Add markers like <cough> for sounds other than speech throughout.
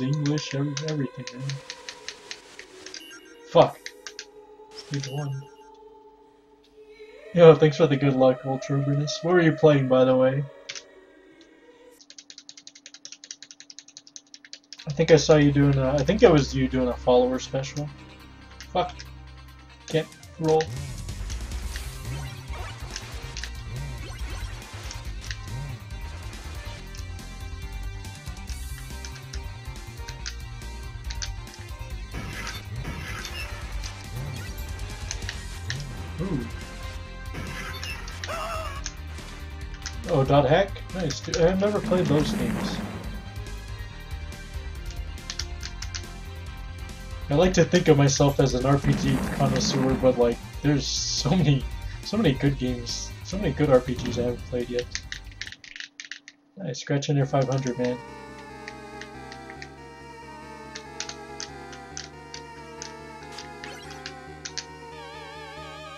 English, every, everything, man. Fuck. Neither one. Yo, thanks for the good luck, Ultra Uberness. What are you playing, by the way? I think I saw you doing a, I think it was you doing a follower special. Fuck. Can't roll. Oh, dot hack? Nice. I've never played those games. I like to think of myself as an RPG connoisseur, but like, there's so many, so many good games, so many good RPGs I haven't played yet. Nice, scratch under 500, man.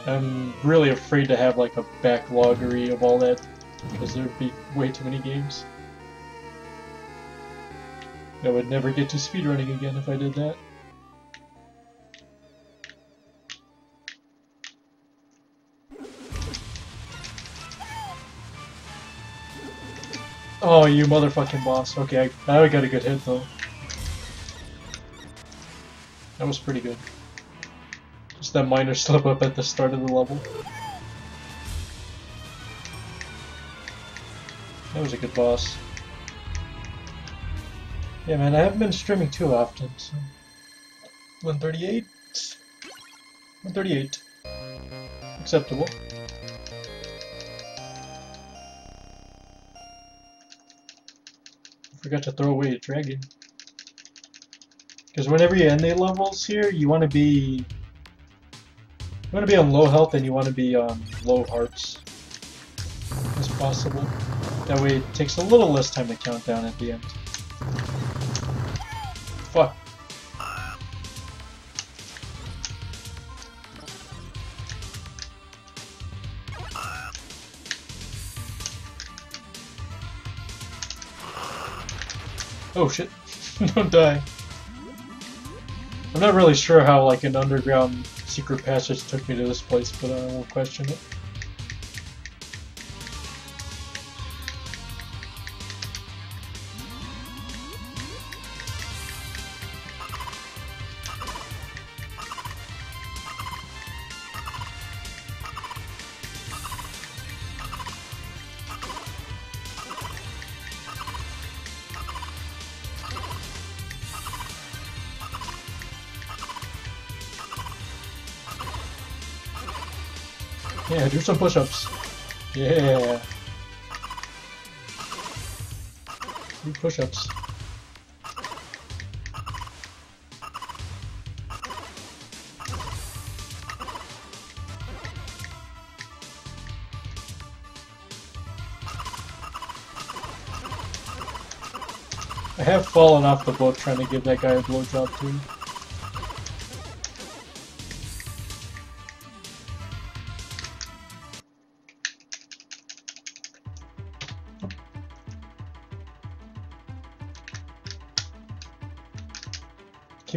I'm really afraid to have like a backloggery of all that, because there'd be way too many games. I would never get to speedrunning again if I did that. Oh, you motherfucking boss. Okay, I, I got a good hit though. That was pretty good. Just that minor slip up at the start of the level. That was a good boss. Yeah, man, I haven't been streaming too often, so... 138? 138. Acceptable. Forgot to throw away a dragon. Because whenever you end the levels here, you want to be... You want to be on low health and you want to be on low hearts. As possible. That way it takes a little less time to count down at the end. Fuck. Oh shit. <laughs> Don't die. I'm not really sure how like an underground secret passage took me to this place, but uh, I won't question it. Yeah, do some push-ups. Yeah. Do push-ups. I have fallen off the boat trying to give that guy a blowjob too.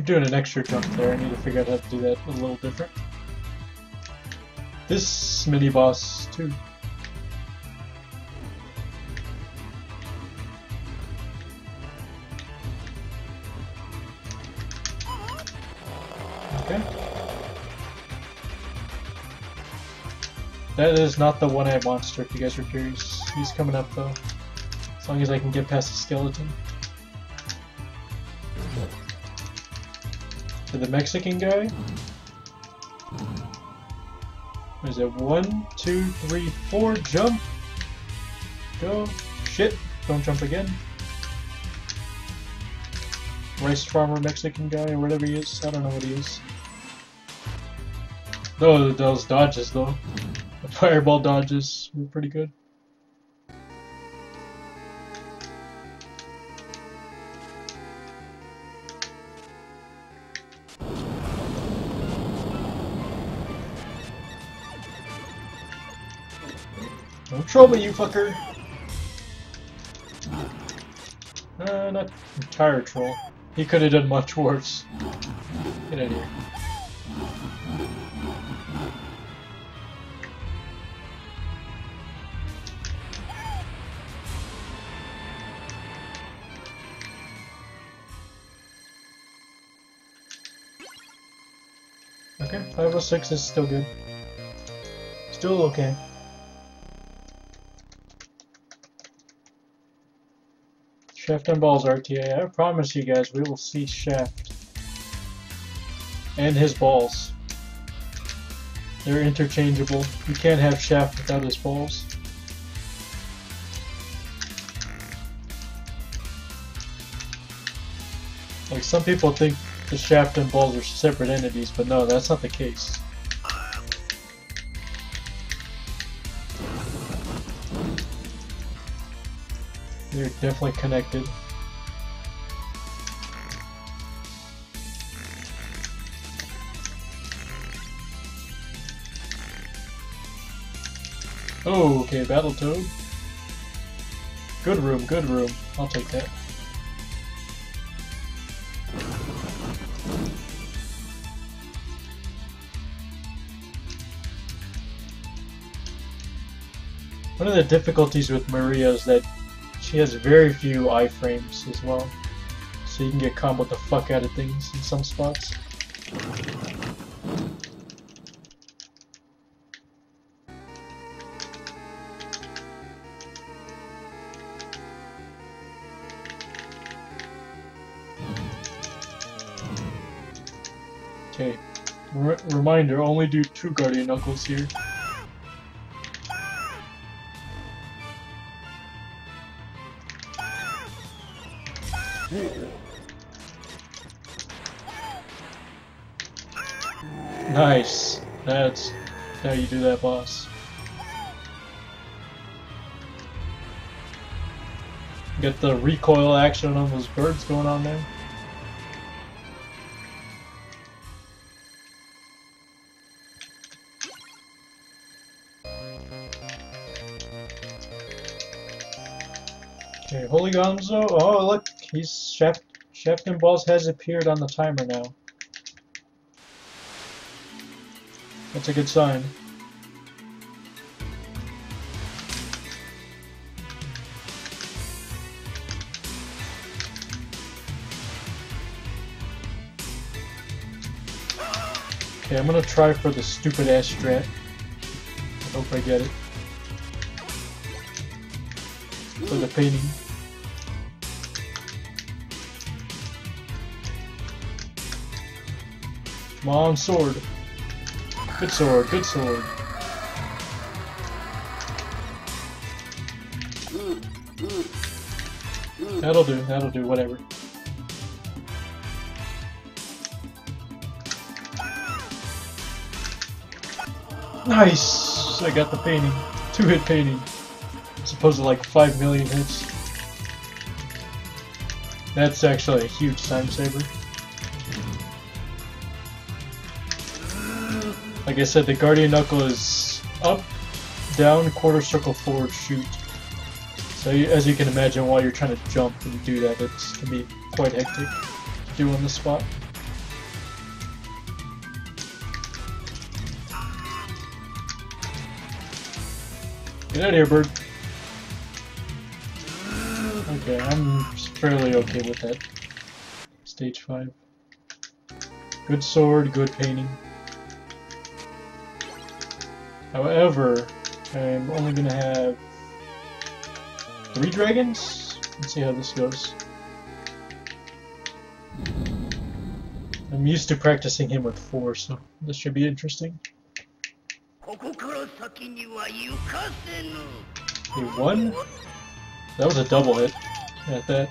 Doing an extra jump there. I need to figure out how to do that a little different. This mini boss too. Okay. That is not the one-eyed monster, if you guys are curious. He's coming up though. As long as I can get past the skeleton. The Mexican guy. Is it? One, two, three, four, jump! Go. Shit, don't jump again. Rice farmer Mexican guy, or whatever he is. I don't know what he is. No, those dodges though. The fireball dodges were pretty good. Troll me, you fucker! Uh, not entire troll. He could have done much worse. Get out of here. Okay, 506 is still good. Still okay. Shaft and Balls RTA. I promise you guys, we will see Shaft. And his balls. They're interchangeable. You can't have Shaft without his balls. Like, some people think the shaft and balls are separate entities, but no, that's not the case. They're definitely connected. Oh, okay, Battletoad. Good room, good room. I'll take that. One of the difficulties with Maria is that she has very few iframes as well. So you can get comboed the fuck out of things in some spots. Okay. Reminder, only do two Guardian Knuckles here. Boss. Get the recoil action on those birds going on there. Okay, Holy Gonzo. Oh, look, he's Shaft Balls has appeared on the timer now. That's a good sign. I'm gonna try for the stupid ass strat. I hope I get it. For the painting. Come on, sword. Good sword, good sword. That'll do, that'll do, whatever. Nice! I got the painting. Two hit painting. As opposed to like 5 million hits. That's actually a huge time saver. Like I said, the Guardian Knuckle is up, down, quarter circle, forward, shoot. So as you can imagine, while you're trying to jump and do that, it's going to be quite hectic doing the spot. Get out of here, bird. Okay, I'm fairly okay with that. Stage 5. Good sword, good painting. However, I'm only gonna have three dragons. Let's see how this goes. I'm used to practicing him with four, so this should be interesting. Okay, one? That was a double hit at that.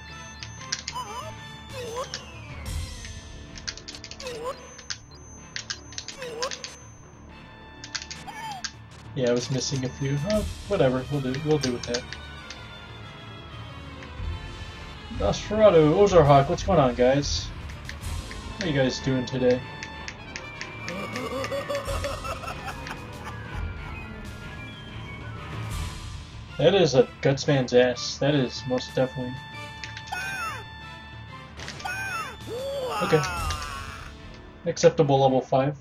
Yeah, I was missing a few. Oh, whatever, we'll do we'll do with that. Nosferatu, Ozarhawk, what's going on guys? How are you guys doing today? That is a Gutsman's ass. That is most definitely. Okay. Acceptable level 5.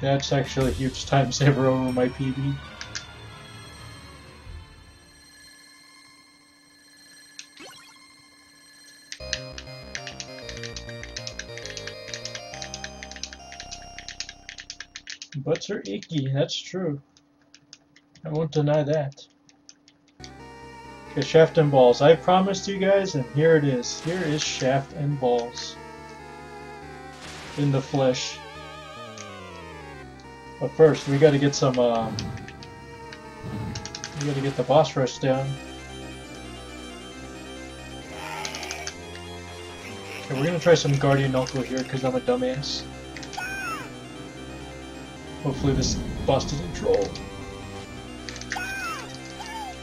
That's actually a huge time saver over my PB. Butts are icky, that's true. I won't deny that. Okay, Shaft and Balls. I promised you guys, and here it is. Here is Shaft and Balls. In the flesh. But first, we gotta get some, um... We gotta get the boss rush down. Okay, we're gonna try some Guardian Knuckle here, because I'm a dumbass. Hopefully this boss doesn't troll.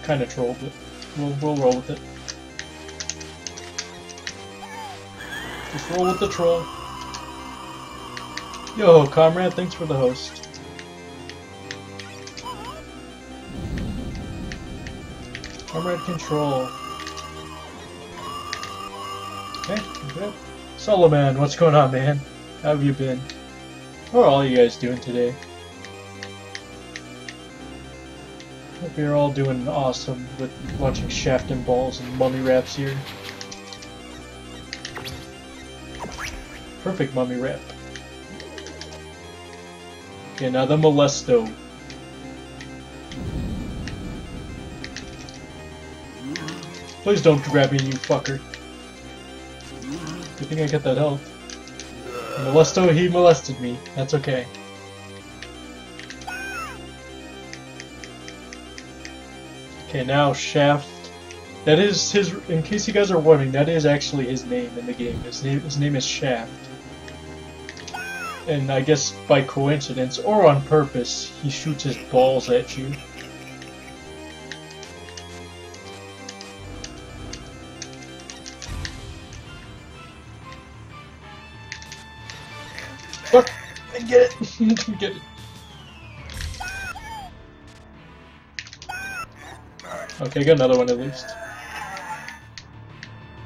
Kinda troll, but we'll, we'll roll with it. Just roll with the troll. Yo, comrade, thanks for the host. Comrade control. Okay, good. Solomon, what's going on, man? How have you been? How are all you guys doing today? Hope you're all doing awesome with watching Shaft and Balls and Mummy wraps here. Perfect Mummy wrap. Okay, now the Molesto. Please don't grab me, you fucker. Good thing I get that health. Molesto, he molested me. That's okay. Okay, now Shaft. That is his. In case you guys are wondering, that is actually his name in the game. His name. His name is Shaft. And I guess by coincidence or on purpose, he shoots his balls at you. Fuck! I get it! <laughs> get it. Okay, got another one at least.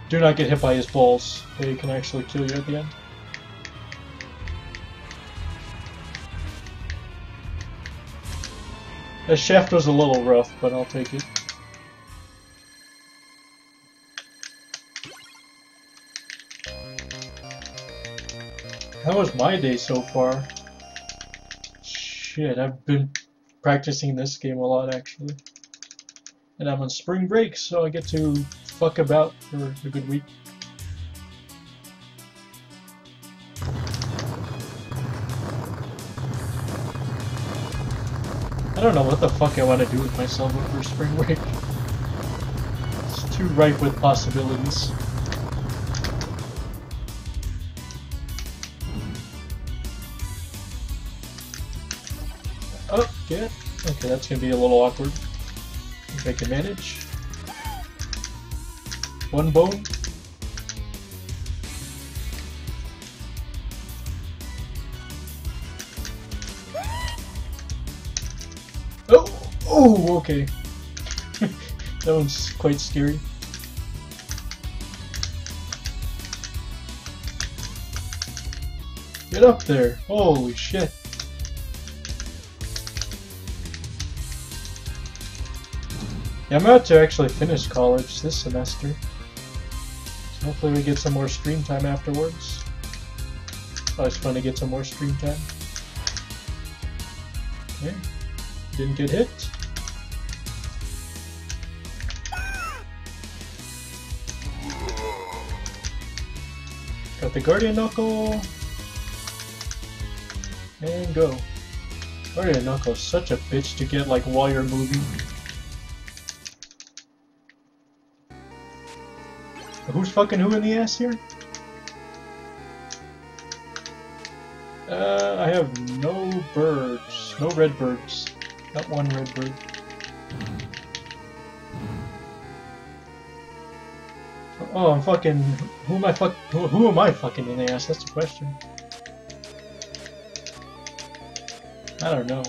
Do not get hit by his balls. They can actually kill you at the end. The shaft was a little rough, but I'll take it. How was my day so far? Shit, I've been practicing this game a lot actually. And I'm on spring break, so I get to fuck about for a good week. I don't know what the fuck I want to do with myself over spring <laughs> break. It's too ripe with possibilities. Oh, get Okay, that's gonna be a little awkward. Can manage. One bone. Oh! Oh, okay. <laughs> that one's quite scary. Get up there! Holy shit! Yeah, I'm about to actually finish college this semester. So hopefully we get some more stream time afterwards. Always fun to get some more stream time. Okay. Didn't get hit. Got the Guardian Knuckle. And go. Guardian Knuckle is such a bitch to get like while you're moving. Who's fucking who in the ass here? Uh, I have no birds. No red birds. Not one red bird. Oh, I'm fucking. Who am I fuck? Who, who am I fucking in the ass? That's the question. I don't know.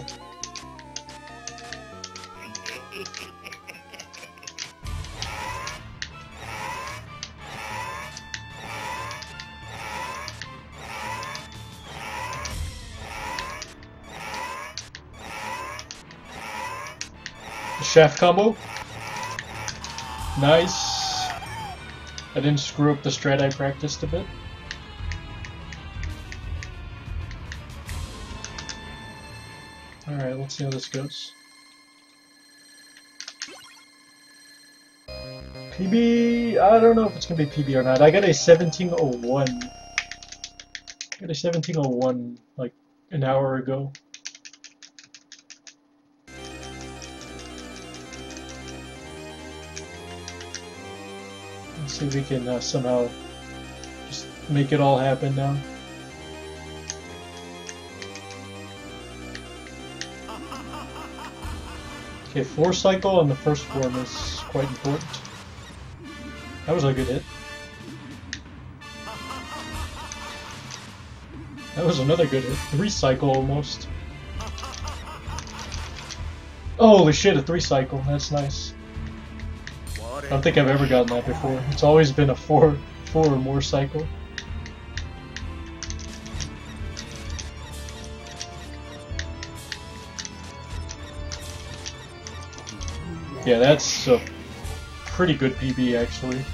Shaft combo. Nice. I didn't screw up the strat I practiced a bit. Alright, let's see how this goes. PB, I don't know if it's gonna be PB or not. I got a 1701. I got a 1701 like an hour ago. See if we can uh, somehow just make it all happen now. Okay, four cycle on the first form is quite important. That was a good hit. That was another good hit. Three cycle almost. Holy shit, a three cycle. That's nice. I don't think I've ever gotten that before. It's always been a four, four or more cycle. Yeah, that's a pretty good PB actually.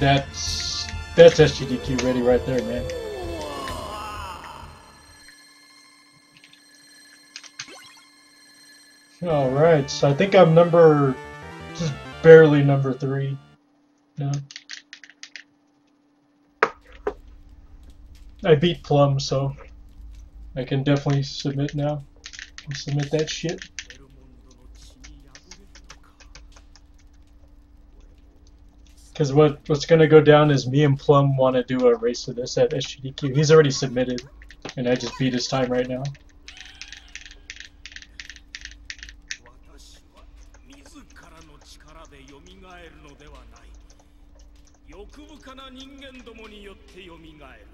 That's that's SGDQ ready right there, man. Alright, so I think I'm number just <laughs> barely number three. No. I beat Plum, so I can definitely submit now. I'll submit that shit. Because what what's gonna go down is me and Plum want to do a race of this at SGDQ. He's already submitted, and I just beat his time right now. 奥深な人間どもによってよみがえる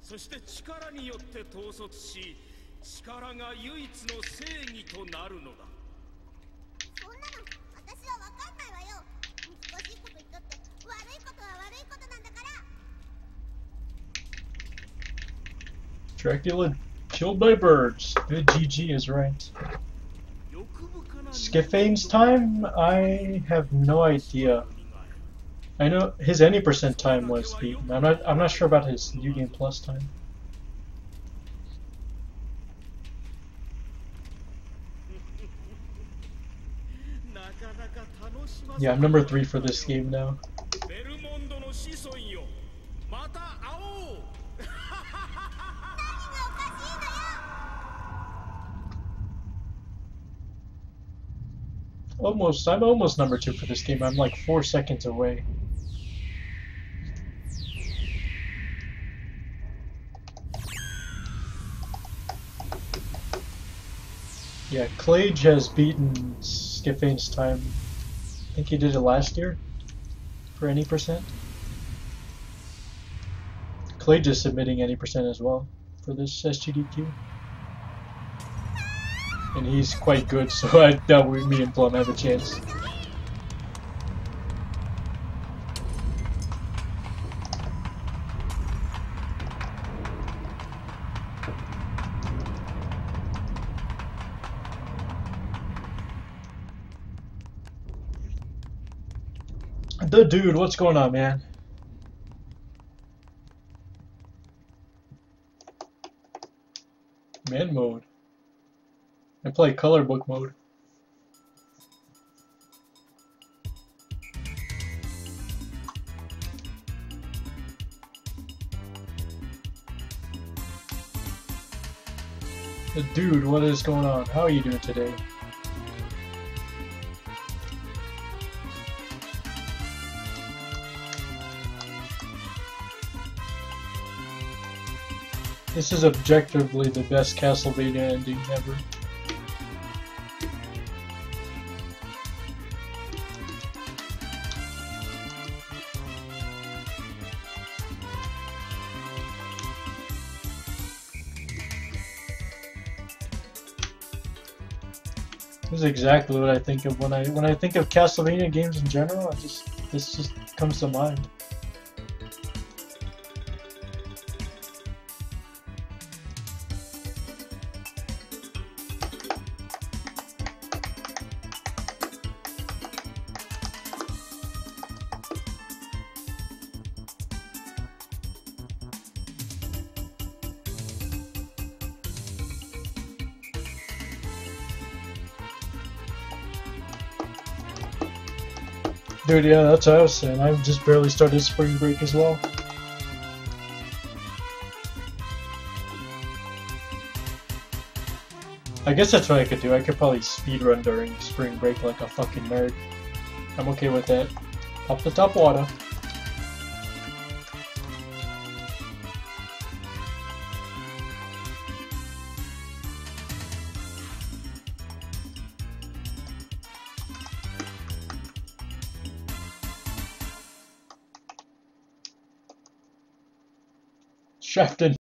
そして力によって統率し力が唯一の正義となるのだそんなの私は分かんないわよ難しいこと言ったって悪いことは悪いことなんだから Dracula killed by birds. Good GG is right. Skiffane's time? I have no idea. I know his any percent time was beaten. I'm not I'm not sure about his new game plus time. <laughs> Yeah, I'm number three for this game now. Almost, I'm almost number two for this game. I'm like four seconds away. Yeah, Clage has beaten Skifane's time. I think he did it last year for any percent. Clage is submitting any percent as well for this SGDQ and he's quite good, so <laughs> I doubt we, me and Plum have a chance. The dude, what's going on, man? Man mode. I play color book mode. Dude, what is going on? How are you doing today? This is objectively the best Castlevania ending ever. Is exactly what I think of when I when I think of Castlevania games in general. I just this just comes to mind. Dude, yeah, that's what I was saying. I've just barely started spring break as well. I guess that's what I could do. I could probably speedrun during spring break like a fucking nerd. I'm okay with that. Up the top water. Shafted